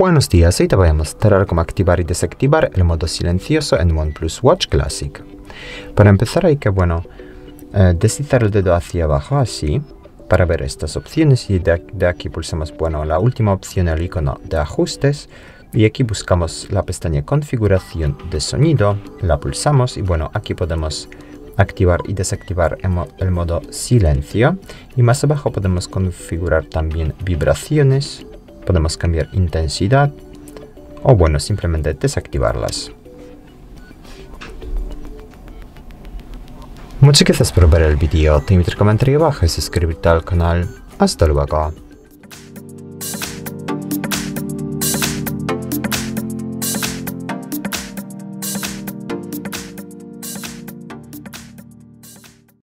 Buenos días, hoy te voy a mostrar cómo activar y desactivar el modo silencioso en OnePlus Watch Classic. Para empezar hay que, bueno, eh, deslizar el dedo hacia abajo así para ver estas opciones y de, de, aquí pulsamos, bueno, la última opción, el icono de ajustes y aquí buscamos la pestaña configuración de sonido, la pulsamos y bueno, aquí podemos activar y desactivar el modo silencio y más abajo podemos configurar también vibraciones podemos cambiar intensidad o bueno, simplemente desactivarlas. Muchas gracias por ver el vídeo, te invito a comentar abajo y suscribirte al canal. Hasta luego.